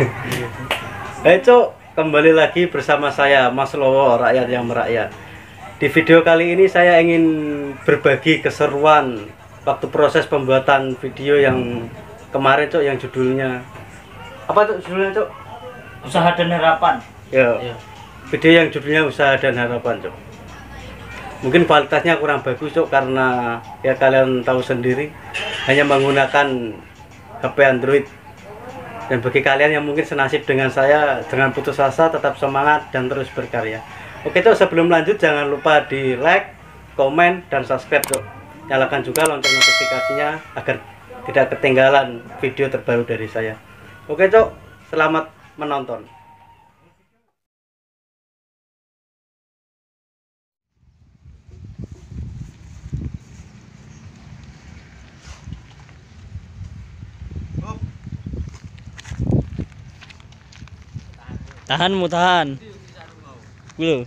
Eh Cuk, kembali lagi bersama saya Mas Lowo, rakyat yang merakyat. Di video kali ini saya ingin berbagi keseruan waktu proses pembuatan video yang kemarin Cuk yang judulnya apa Cuk judulnya Cuk? usaha dan harapan Ya. Iya. Video yang judulnya usaha dan harapan Cuk. Mungkin kualitasnya kurang bagus Cuk karena ya kalian tahu sendiri hanya menggunakan HP Android dan bagi kalian yang mungkin senasib dengan saya, jangan putus asa, tetap semangat dan terus berkarya. Oke, Cok, sebelum lanjut jangan lupa di like, komen, dan subscribe, Cok. Nyalakan juga lonceng notifikasinya agar tidak ketinggalan video terbaru dari saya. Oke, Cok, selamat menonton. Tahan mu tahan Dulu.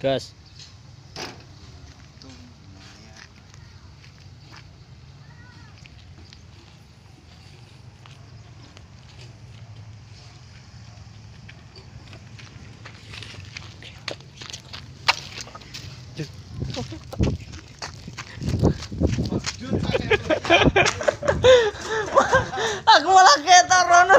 gas aku malah ketar Rono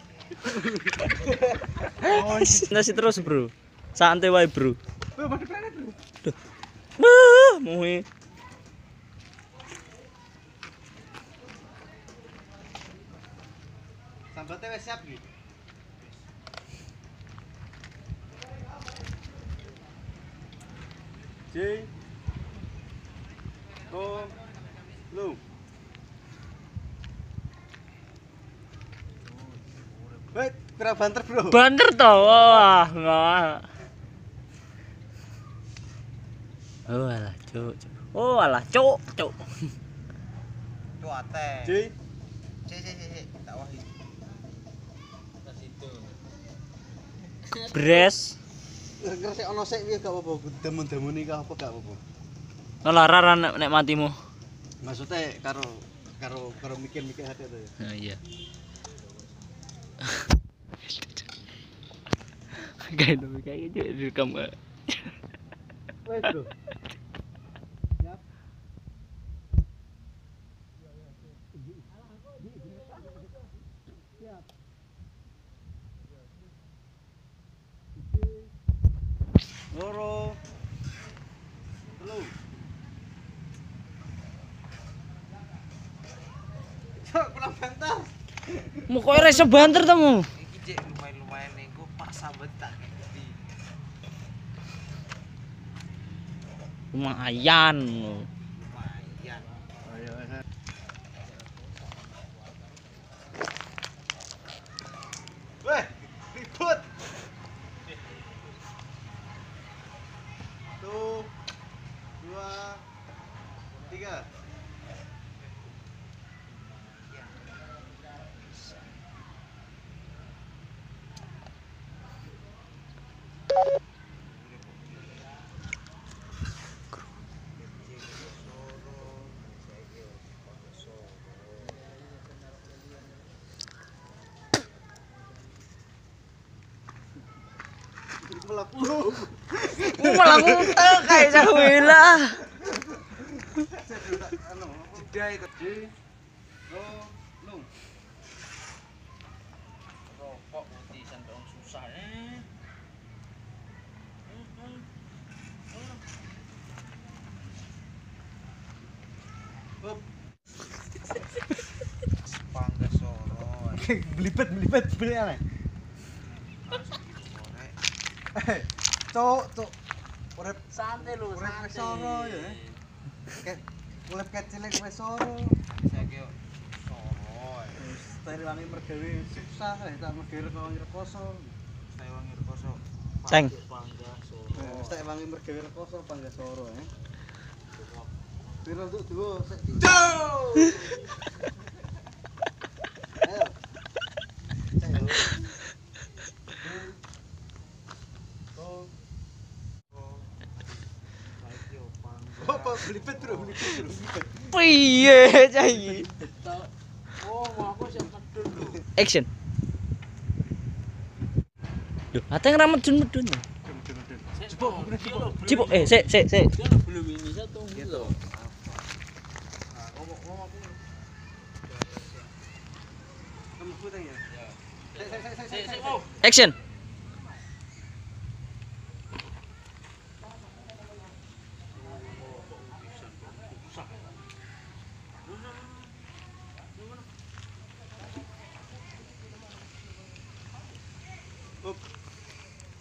Nasi terus, Bro. Santai wae, Bro. Wah, muhi. Sambate wis siap iki. Cek. Kom. Lu. Wait, kurang banter bro Banter toh, wah, enggak. Oh alah, cuk. cuk. Oh alah, cuk, cuk. Cuate. J Cek cek cek tak wahi. Bres. Ngerti ono sik piye gak apa-apa, demun-demun iki apa gak apa-apa. Alah rara nek, nek matimu. Maksudnya karo karo karo mikir-mikir hati itu ya. Nah, iya. Kayak dong kayak gitu direkam. Kak. Wait, bro. Loro. Telu. Cok, kurang banter. Mau kok ora iso banter temu. Iki cek lumayan-lumayan nih, gue pak sahabat tak ngerti. Lumayan. Lumayan. pelaku pelaku tuh kayak cahwila jeda itu. Di lo lo rokok uti sampai orang susah eh. ya Belipet, belipet, beli apa? Cuk, cuk. Urip Santai lu, urip wis soro ya. Kayak urip kecil wis soro. Saiki yo soro. Style wangi mergawe susah lah tak mergawe wangi rekoso. Saya wangi rekoso. Ceng. Style wangi mergawe rekoso pangga soro ya. Viral tuh dulu sik. Piye cah iki? Action. Duh, ate ngramedun-medun. Cepuk, Cipuk, eh, sik, sik, sik. Nah, ngomong ngomong aku. Kamu putih ya? Sik, sik, sik, sik, Sik, sik. sik, mau. Action.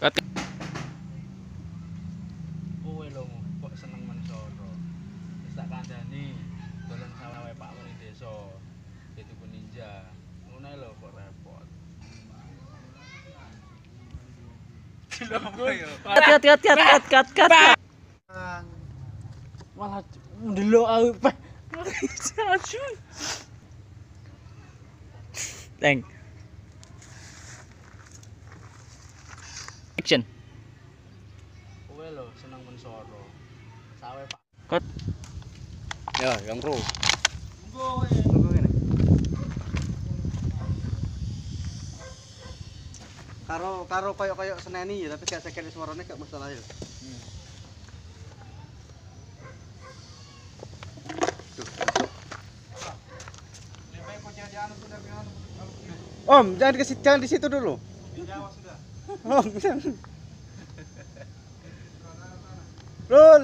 Cut. Kowe lho kok seneng men soro. Wis tak kandhani dolan sawah Pak Wali desa. Itu ku ninja. Ngono ae lho kok repot. Cut, cut, cut, cut, cut, cut, cut. Malah ndelok aku. Teng. Action. Kowe lho seneng men soro. Sawah Pak. Cut. Ya, yang pro. Ngene. Karo karo koyo-koyo seneni ya tapi gak sekali suarane gak masalah ya. Om, jangan ke situ, jangan di situ dulu. Om, jangan. Roll.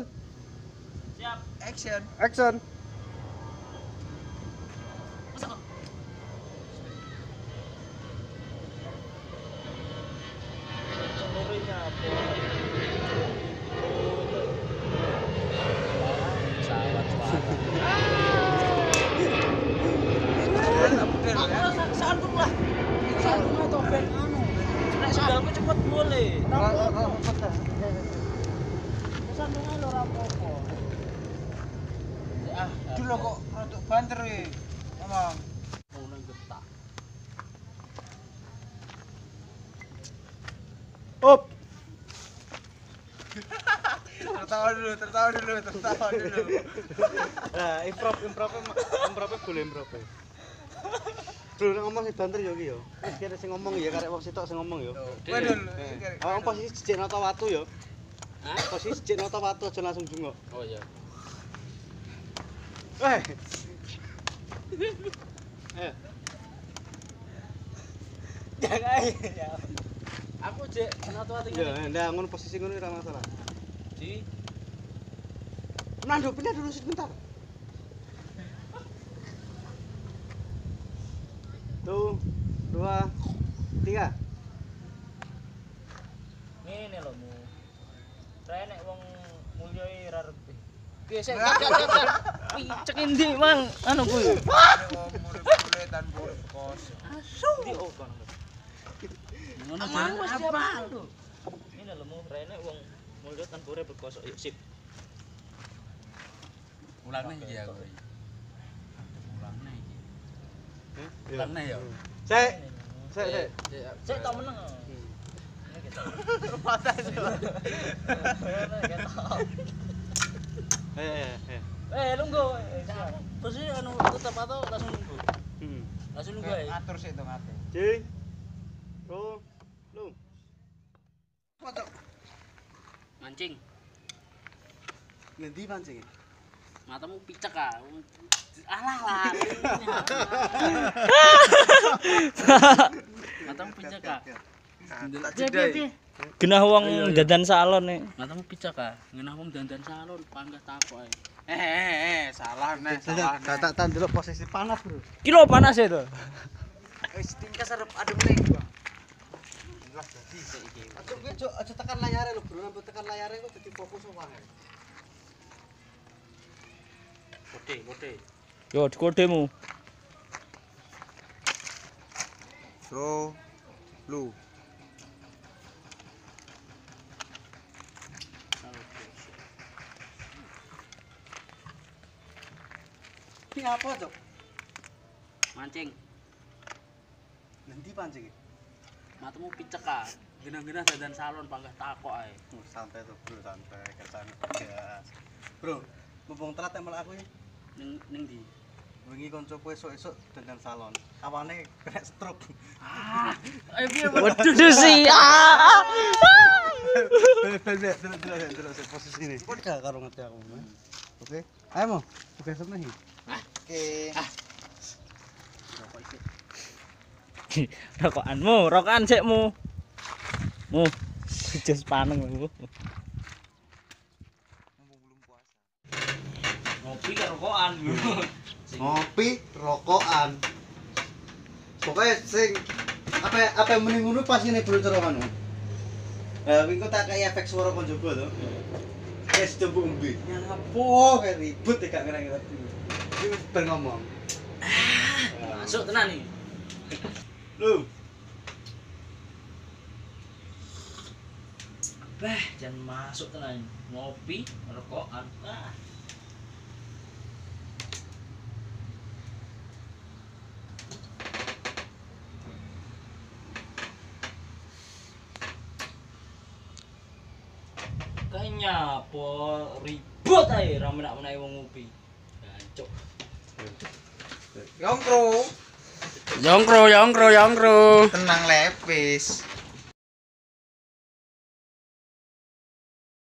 Siap. Action. Action. Tertawa dulu, tertawa dulu, tertawa dulu. Nah, improv, improv, improv boleh improv. Nek ngomong sing banter yo iki yo. Kene sing ngomong ya karek wong sitok sing ngomong yo. Waduh. Eh, Awak posisi jejak nata watu yo. Hah? Posisi jejak nata watu aja langsung jungok. Oh iya. Eh. Eh, Jangan ya. Aku cek satu hati ya, ndak ngono posisi ngono ora masalah. Di Nando pindah dulu sebentar. Satu, dua, tiga. Ini loh mu. Saya nek wong mulio ira e rugi. Biasa. Cek cek cek. Cek indi mang. Anu kuwi. Dan boleh kos. Asu. Di okan. Ngono masih apa? Ini loh mu. Saya wong mulio tanpa boleh berkosok. Sip. Ulane iki aku. Ulane iki. Heh? Ulane ya. Sik. Sik, sik. Sik tok meneng. Heeh. Ketok. Eh, eh, eh. Eh, lungo. Terus anu tetep atau langsung lungo? Hmm. Langsung lungo ae. Atur sik to ate. Cing. Lu. Lu. Mancing. Nanti mancing. Matamu picek ah. Alah lah. Matamu picek ah. Piye? Genah wong dandan salon nih. Matamu picek ah. Genah wong dandan salon panggah takok ae. Eh eh eh salah nih, salah nih. tak tak delok posisi panas, Bro. Kilo panas itu. Wis tingkas arep adem ning. Jelas sik iki. Aja tekan layare lho, Bro. Nambah tekan layare kok dadi fokus wae. Yo, di kodemu. Bro, lu. Ini apa, Cok? Mancing. Nanti pancing. Matamu picek ah. Gena-gena dadan salon panggah takok ae. Oh, santai tuh, Bro, santai. Kesan gas. Bro, mumpung telat emel aku ya. Ning ning di. Wingi koncoku esuk-esuk dandan salon. Awane kena stroke. Ayo piye, Waduh sih. Ah. Delok delok delok delok posisi ini. Kok gak karo ngerti aku. Oke. Ayo mau. Oke, seneng. Oke. Rokokanmu, rokokan sikmu. Mu. Jas paneng lu. Rokokan. Ngopi, rokokan. Pokoknya sing apa apa yang mending ngono pas ini cara anu. Nah, wingi tak kayak efek suara kon coba to. Wes coba umbi. Nyapo kayak ribut ya gak ngira-ngira. Iki wis bar ngomong. Masuk tenan nih. Lu, Beh, jangan masuk tenan. Ngopi, rokokan. Ah. nyapo ribut ae ra menak menake wong ngopi. Gancuk. Yongkro. Yongkro, yongkro, yongkro. Tenang lepis.